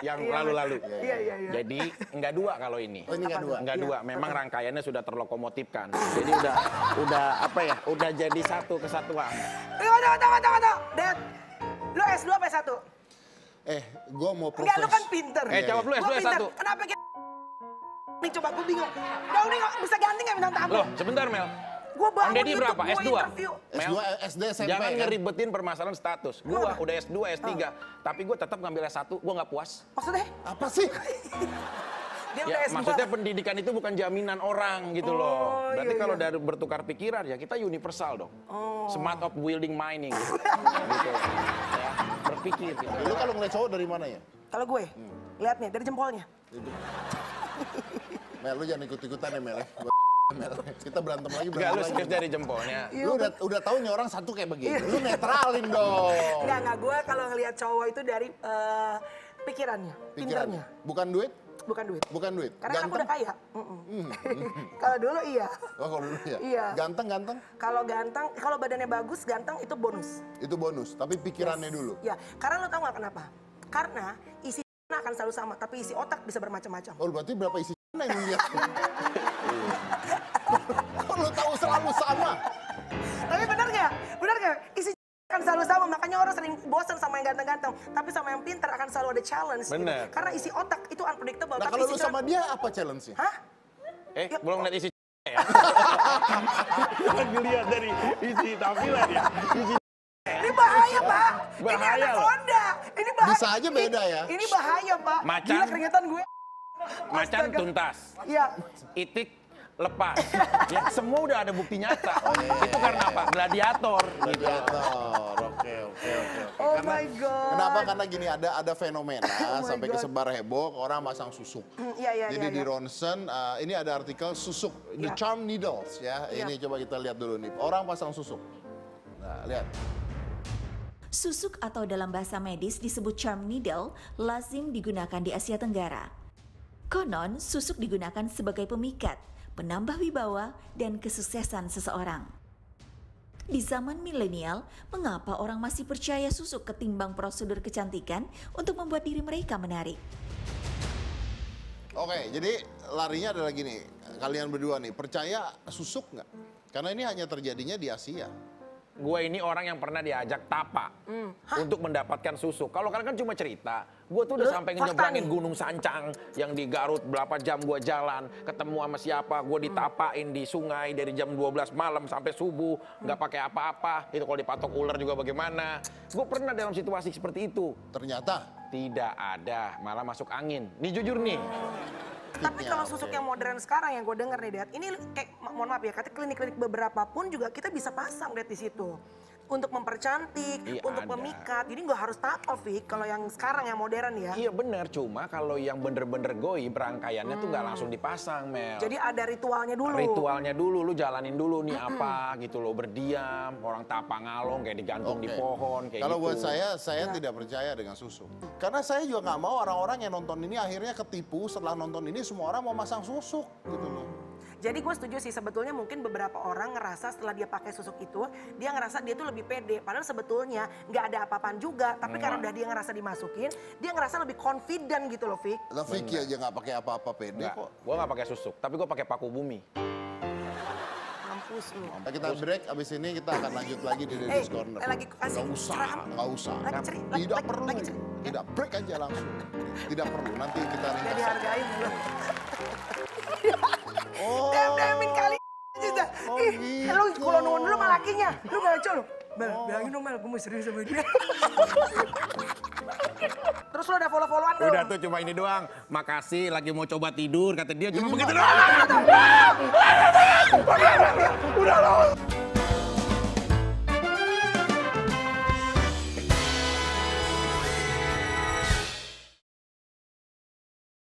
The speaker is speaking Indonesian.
yang Iya, lalu-lalu. Iya, iya, iya. Jadi enggak dua kalau ini. Oh, ini nggak dua. Enggak Iya. dua, memang rangkaiannya sudah terlokomotifkan. Jadi udah udah apa ya? Udah jadi satu kesatuan. Tunggu, tunggu, tunggu, tunggu, tunggu. Dad, lu S2 apa S1? Eh, gue mau Enggak, lu profes. kan pinter. Eh, jawab lu Gua S2 pinter. S1. Kenapa kita... Nih coba gue bingung. Dong nih bisa ganti nggak bintang tamu? Loh, sebentar Mel. Gue Om bangun Deddy YouTube, berapa? gua S2? interview. S2, SD, SMP Jangan kan? ngeribetin permasalahan status. Gua udah S2, S3, tapi gua tetap ngambil S1, gua nggak puas. Maksudnya? Apa sih? Dia udah Ya, S2. maksudnya pendidikan itu bukan jaminan orang gitu Oh, loh. Berarti iya, kalau iya. dari bertukar pikiran ya kita universal dong. Oh. Smart of building mining gitu. gitu. Ya, berpikir gitu. Lu kalau ngeliat cowok dari mana ya? Kalau gue, Hmm. lihat nih dari jempolnya. Mel, lu jangan ikut-ikutan ya Mel ya. Kita berantem lagi, Enggak berantem lu lagi. dari jempolnya. Lu udah, udah tahu nih orang satu kayak begini. Lu netralin dong. Enggak, enggak. Gue kalau ngelihat cowok itu dari eh, pikirannya, Pikiran. pinternya. Bukan duit? Bukan duit. Bukan duit. Karena kan aku Ganteng? udah kaya. Mm-mm. kalau dulu iya. Oh, kalau dulu ya? Iya. Ganteng, ganteng? Kalau ganteng, kalau badannya bagus, ganteng itu bonus. Itu bonus. Tapi pikirannya dulu. Ya, karena lo tau gak kenapa? Karena isi akan selalu sama, tapi isi otak bisa bermacam-macam. Oh, berarti berapa isi yang lu lihat? Lu tahu selalu sama? Tapi benar gak? Benar gak? Isi akan selalu sama, makanya orang sering bosan sama yang ganteng-ganteng. Tapi sama yang pintar akan selalu ada challenge. gitu. Bener. Karena isi otak itu unpredictable. Nah, tapi kalau lu sama dia apa challenge-nya? Hah? Eh, Ya, belum lihat isi ya. Jangan dilihat dari isi tampilan ya. Isi Ini bahaya, Pak. ini Bahaya anak loh. Honda. Ini bahaya. Bisa aja beda ya. Ini bahaya, Pak. Macan. Gila keringetan gue. macan Astaga. tuntas. Iya. Itik lepas. ya, semua udah ada bukti nyata. Itu karena apa? Gladiator. Gladiator. Oke, oke, oke. Oh Karena- my God. Kenapa? Karena gini ada ada fenomena Oh sampai God. kesebar heboh orang pasang susuk. Hmm, Iya, iya, Jadi iya, di iya. ronsen uh, ini ada artikel susuk the Iya. charm needles ya. Iya. Ini coba kita lihat dulu nih. Orang pasang susuk. Nah, lihat. Susuk atau dalam bahasa medis disebut charm needle lazim digunakan di Asia Tenggara. Konon, susuk digunakan sebagai pemikat, penambah wibawa, dan kesuksesan seseorang. Di zaman milenial, mengapa orang masih percaya susuk ketimbang prosedur kecantikan untuk membuat diri mereka menarik? Oke, jadi larinya adalah gini. Kalian berdua nih, percaya susuk nggak? Karena ini hanya terjadinya di Asia. Gue ini orang yang pernah diajak tapa untuk mendapatkan susu. Kalau kalian kan cuma cerita, gue tuh udah sampai nyebrangin nih. Gunung Sancang yang di Garut berapa jam gue jalan, ketemu sama siapa, gue ditapain di sungai dari jam 12 malam sampai subuh, nggak pakai apa-apa. Itu kalau dipatok ular juga bagaimana? Gue pernah dalam situasi seperti itu. Ternyata Tidak ada, malah masuk angin. Nih jujur nih, Tapi Tipnya, kalau susuk yang modern sekarang yang gue denger nih, Dad, ini kayak mohon maaf ya, kata klinik-klinik beberapa pun juga kita bisa pasang Dad di situ. Untuk mempercantik, Iya, untuk ada. memikat. Jadi nggak harus tapa, Fik, kalau yang sekarang yang modern ya. iya bener. Cuma kalau yang bener-bener goib, rangkaiannya tuh nggak langsung dipasang, Mel. Jadi ada ritualnya dulu. ritualnya dulu lu jalanin dulu nih apa gitu loh berdiam orang tapa ngalong kayak digantung di Oke. pohon kayak Kalau gitu. buat saya, saya Ya. tidak percaya dengan susuk. Karena saya juga nggak mau orang-orang yang nonton ini akhirnya ketipu setelah nonton ini semua orang mau masang susuk gitu loh. Jadi gue setuju sih sebetulnya mungkin beberapa orang ngerasa setelah dia pakai susuk itu dia ngerasa dia tuh lebih pede. Padahal sebetulnya nggak ada apa-apaan juga. Tapi karena udah dia ngerasa dimasukin, dia ngerasa lebih confident gitu loh, Fik. Lah Vicky aja nggak pakai apa-apa pede Nggak, kok. gua nggak pakai susuk tapi gua pakai paku bumi Mampus lu. Nah, kita break, abis ini kita akan lanjut lagi di Deddy's Corner. eh, lagi kasih Nggak usah, nggak usah. Lagi ceri- lagi- Tidak lagi- perlu. lagi ceri- Tidak break aja langsung. Tidak perlu. Nanti kita Gak ringkas. dihargain lu. Oh. Dem-demin kali juga. Oh, Ih, gitu. lu kalau nunggu dulu sama lakinya. Lu gak lucu lu. Mel, bilangin dong Mel, gue mau serius sama dia. Terus lu udah follow-followan dong. udah tuh cuma ini doang makasih lagi mau coba tidur kata dia cuma Ini begitu mah- doang udah loh